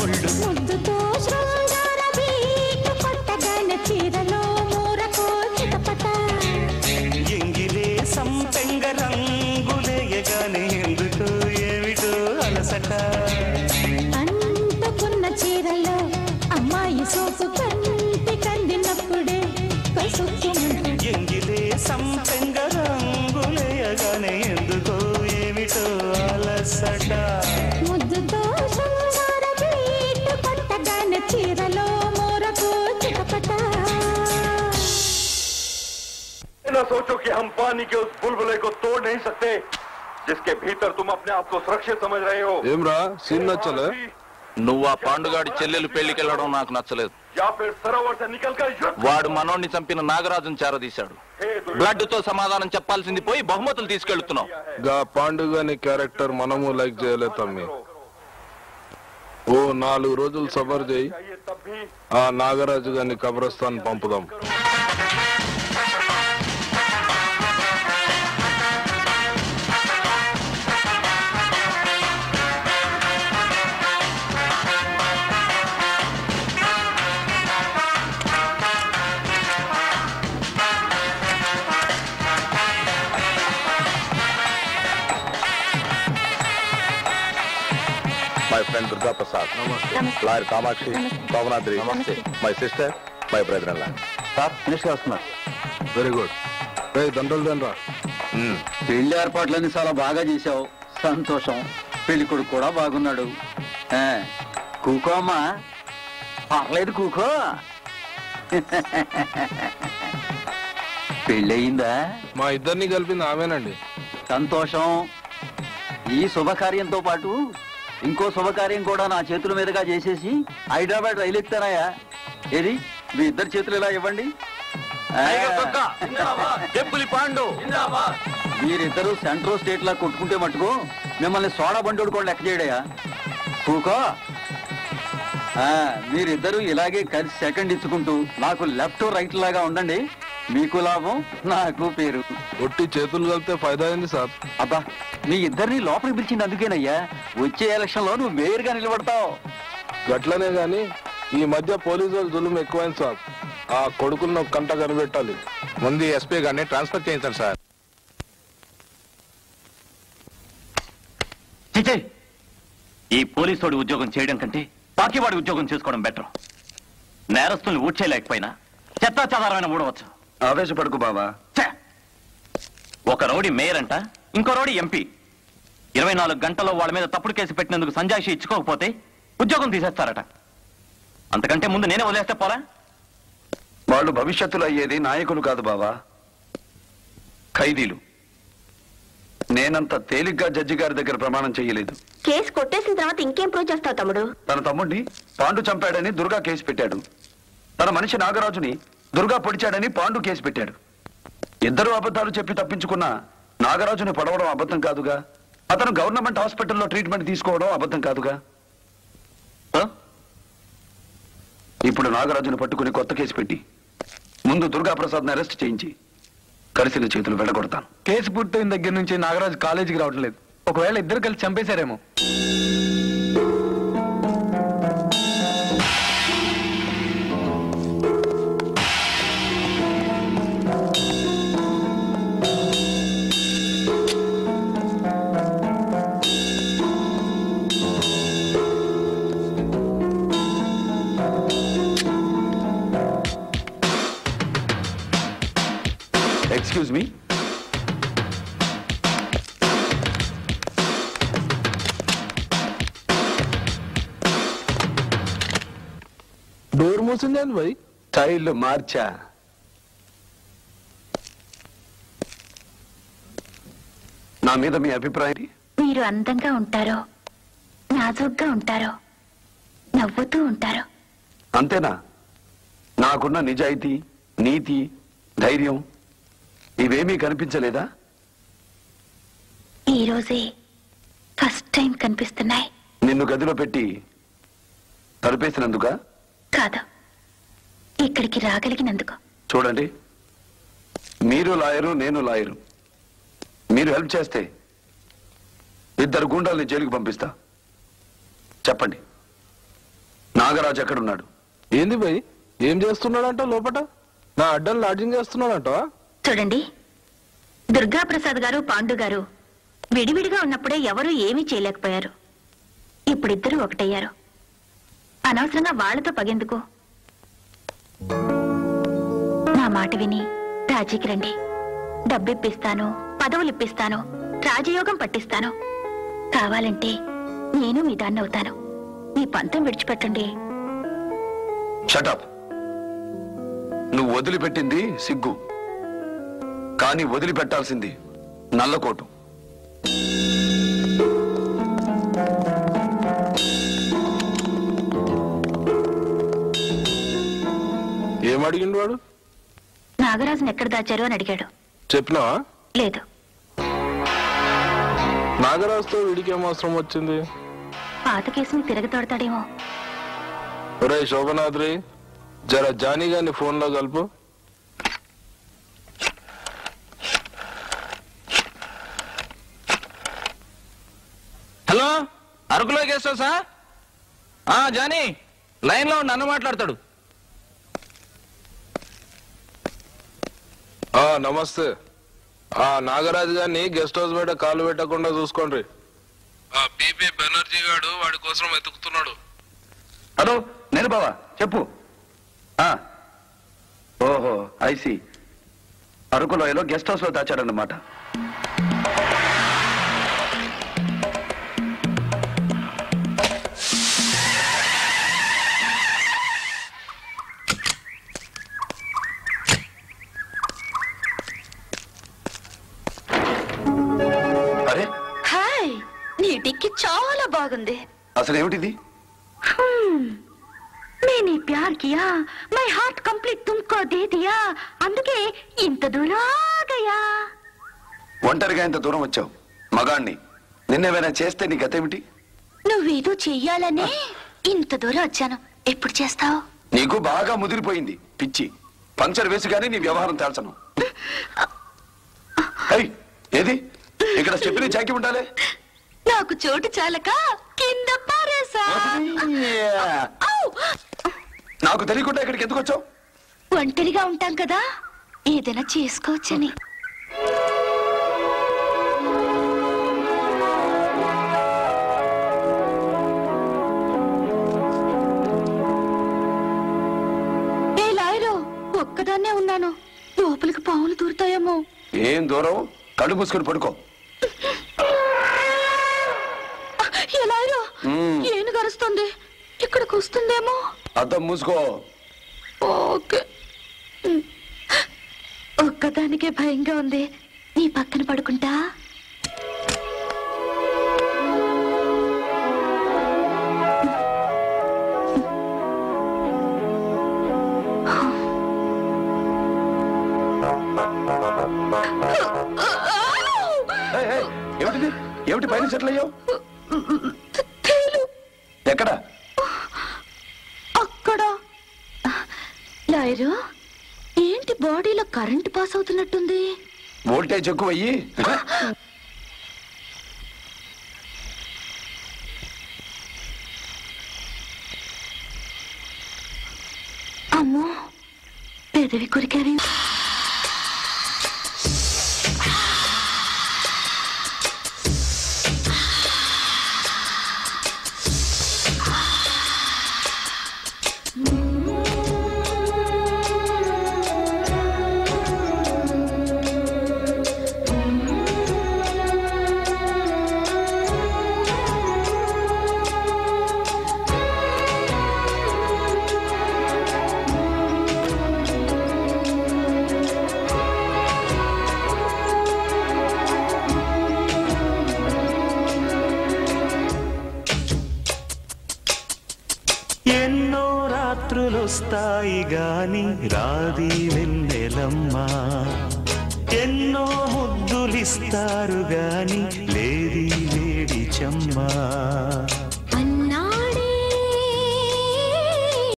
hold on. न सोचो कि हम पानी के उस बुलबुले को तोड़ नहीं सकते जिसके भीतर तुम अपने आप को सुरक्षित समझ रहे हो ఏమ్రా సీన్ నచ్చలే నువ్వు ఆ పాండుగాడి చెల్లెలు పెళ్లికి వెళ్ళడం నాకు నచ్చలేదు या फिर सरोवर से निकलकर युद्ध వాడు మనోడిని చంపిన నాగరాజును చేరదీశాడు బ్లడ్ తో సమాధానం చెప్పాల్సింది పోయి బహుమతులు తీసుకెళ్తున్నావు గా పాండుగాని క్యారెక్టర్ మనము లైక్ చేయలే తమ్మి ఓ నాలుగు రోజులు సబర్ చేయి चाहिए तब भी ఆ నాగరాజు గారిని కబ్రస్థాన్ పంపుదాం దుర్గా ప్రసాద్ లాయర్ కామాక్షి నమస్తే. మై సిస్టర్ మై బ్రదర్ అలా సార్ మినిస్టర్ వస్తున్నారు వెరీ గుడ్ రే దండలు దేనరా పెళ్ళి ఏర్పాట్లన్నీ చాలా బాగా చేశావు. సంతోషం. పెళ్ళి కొడుకు కూడా బాగున్నాడు. ఆ, కూకో అమ్మా? పర్లేదు కూకో. పెళ్ళయిందా? మా ఇద్దరిని కలిపింది ఆమెనండి. సంతోషం. ఈ శుభకార్యంతో పాటు ఇంకో శుభకార్యం కూడా నా చేతుల మీదుగా చేసేసి హైదరాబాద్ రైలు ఎక్కుతానాయా ఏది? మీ ఇద్దరు చేతులు ఇలా ఇవ్వండి. ఆ, చెప్పులి పాండు. మీరిద్దరూ సెంట్రల్ స్టేట్ లా కొట్టుకుంటే మట్టుకు మిమ్మల్ని సోడా బండోడు కూడా లెక్క చేయడయా? కూకో. మీరిద్దరూ ఇలాగే కలిసి సెకండ్ ఇచ్చుకుంటూ నాకు లెఫ్ట్ రైట్ లాగా ఉండండి. మీకు లాభం నాకు పేరు. ఒట్టి చేతులు కలిపితే ఫైదా అయింది సార్. అబ్బా మీ ఇద్దరిని లోపలికి పిలిచింది అందుకేనయ్యా. వచ్చే ఎలక్షన్లో నువ్వు మేయర్గా నిలబడతావు. గట్లనే గాని ఈ మధ్య పోలీసు వాళ్ళు జులుం ఎక్కువైంది సార్. ఆ కొడుకులను ఒక కంట కనిపెట్టాలి. ముందు ఎస్పీ గారిని ట్రాన్స్ఫర్ చేయించండి సార్. చిచే ఈ పోలీసోడి ఉద్యోగం చేయడం కంటే పాకివాడి ఉద్యోగం చేసుకోవడం బెటర్. నేరస్తుల్ని ఊడ్చేయలేకపోయినా చెత్తా చెదారమైన ఊడవచ్చు. ఆవేశపడకు ఛే! ఒక రౌడీ మేయర్ అంట ఇంకో రౌడీ ఎంపీ. ఇరవై నాలుగు గంటల్లో వాళ్ళ మీద తప్పుడు కేసు పెట్టినందుకు సంజాయిషి ఇచ్చుకోకపోతే ఉద్యోగం తీసేస్తారట. అంతకంటే ముందు నేనే వదిలేస్తే పోలా? వాళ్ళు భవిష్యత్తులో అయ్యేది నాయకులు కాదు బావా. ఖైదీలు. నేనంత తేలిగ్గా జడ్జి గారి దగ్గర ప్రమాణం చేయలేదు. కేసు కొట్టేసిన తర్వాత ఇంకేం ప్రూవ్ చేస్తావు తమ్ముడు? తన తమ్ముడిని పాండు చంపాడని దుర్గా కేసు పెట్టాడు. తన మనిషి నాగరాజుని దుర్గా పొడిచాడని పాండు కేసు పెట్టాడు. ఇద్దరు అబద్ధాలు చెప్పి తప్పించుకున్న నాగరాజుని పడవడం అబద్ధం కాదుగా? అతను గవర్నమెంట్ హాస్పిటల్లో ట్రీట్మెంట్ తీసుకోవడం అబద్ధం కాదుగా? ఇప్పుడు నాగరాజును పట్టుకుని కొత్త కేసు పెట్టి ముందు దుర్గా ప్రసాద్ని అరెస్ట్ చేయించి కలిసిన చేతులు వెళ్ళగొడతాను. కేసు పూర్తయిన దగ్గర నుంచి నాగరాజు కాలేజీకి రావట్లేదు. ఒకవేళ ఇద్దరు కలిసి చంపేశారేమో. ఎక్స్క్యూజ్ మీ డోర్ మూసిందేంది భయ్ స్టైల్ మార్చా. నా మీద మీ అభిప్రాయం మీరు అందంగా ఉంటారో నాజూగ్గా ఉంటారో నవ్వుతూ ఉంటారో. అంతేనా? నాకున్న నిజాయితీ నీతి ధైర్యం ఇవేమీ కనిపించలేదా? ఈ రోజే ఫస్ట్ టైం కనిపిస్తున్నాయి. నిన్ను గదిలో పెట్టి తలుపేసినందుక? కాదు. ఇక్కడికి రాగలిగినందుకు. చూడండి. మీరు లాయరు నేను లాయరు. మీరు హెల్ప్ చేస్తే ఇద్దరు గుండాల్ని జైలుకి పంపిస్తా. చెప్పండి. నాగరాజు ఎక్కడున్నాడు? ఏంది భయ్? ఏం చేస్తున్నాడంట లోపట? నా అడ్డం లాడ్జింగ్ చేస్తున్నాడంట చూడండి. దుర్గాప్రసాద్ గారు పాండు గారు విడివిడిగా ఉన్నప్పుడే ఎవరూ ఏమీ చేయలేకపోయారు. ఇప్పుడిద్దరూ ఒకటయ్యారు. అనవసరంగా వాళ్ళతో పగెందుకు. నా మాట విని రాజీకి రండి. డబ్బిప్పిస్తాను పదవులిప్పిస్తాను రాజయోగం పట్టిస్తాను. కావాలంటే నేను మీ దాన్నవుతాను మీ పంతం విడిచిపెట్టండి. షటప్ నువ్వు వదిలిపెట్టింది సిగ్గు. కానీ వదిలిపెట్టాల్సింది నల్లకోటు. ఏం అడిగిండు వాడు? నాగరాజుని ఎక్కడ దాచారు అని అడిగాడు. చెప్పినావా? లేదు. నాగరాజుతో వీడికి అవసరం వచ్చింది? పాత కేసుని తిరగతోడతాడేమో. ఒరే శోభనాద్రి జర జానీ గాని ఫోన్లో కలుపు హలో అరకులో గెస్ట్ హౌసా ఆ జానీ లైన్లో నన్ను మాట్లాడతాడు. ఆ నమస్తే. ఆ నాగరాజు గారిని గెస్ట్ హౌస్ బయట కాలు పెట్టకుండా చూసుకోండి. ఆ బీపీ బెనర్జీ గాడు వాడి కోసం వెతుకుతున్నాడు. హలో నేను బావా చెప్పు. ఆ. ఓహో ఐసి అరకు లోయలో గెస్ట్ హౌస్లో దాచాడన్నమాట బాగుంది. అసలు ఏమిటిది నేనే ప్యార్ కియా మై హార్ట్ కంప్లీట్ తుమ్కో దే దియా అందుకే ఇంత దూరాగయా. ఒంటరిగా ఇంత దూరం వచ్చావు. మగాణ్ణి. నిన్నేమైనా చేస్తే నీ గతేమిటి నువ్వేదో చెయ్యాలని ఇంత దూరం వచ్చాను. ఎప్పుడు చేస్తావు? నీకు బాగా ముదిరిపోయింది పిచ్చి. పంచర్ వేసి గానీ నీ వ్యవహారం తేల్చను. ఏది? ఇక్కడ స్టెప్ని చాకి ఉండాలి. నాకు చోటు చాలక కింద పారేసా! నాకు తెలియకుండా ఇక్కడికి ఎందుకు వచ్చావు? ఒంటరిగా ఉంటాం కదా ఏదైనా చేసుకోవచ్చని. ఒక్కదాన్నే ఉన్నాను. లోపలికి పావులు దూరుతాయేమో. ఏం దూరం? కళ్ళు మూసుకొని పడుకో. మ్మ్. ఏను గరుస్తుంది? ఇక్కడికి వస్తుందేమో? అద్దం మూసుకో. ఓకే. ఒక్కదానికే భయంగా ఉంది. నీ పక్కన పడుకుంటా? ఏమిటిది? ఏమిటి పైన సెటిల్ అయ్యావు? ఎక్కడ? అక్కడ. లాయరు ఏంటి బాడీలో కరెంట్ పాస్ అవుతున్నట్టుంది? వోల్టేజ్ ఎక్కువ అయ్యి అమ్మో పెదవి కొరికారు. ఎన్నో రాత్రులొస్తాయి గాని రాది వెన్నెలమ్మా. ఎన్నో ముద్దులిస్తారు గాని లేది లేడి చెమ్మా.